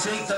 take the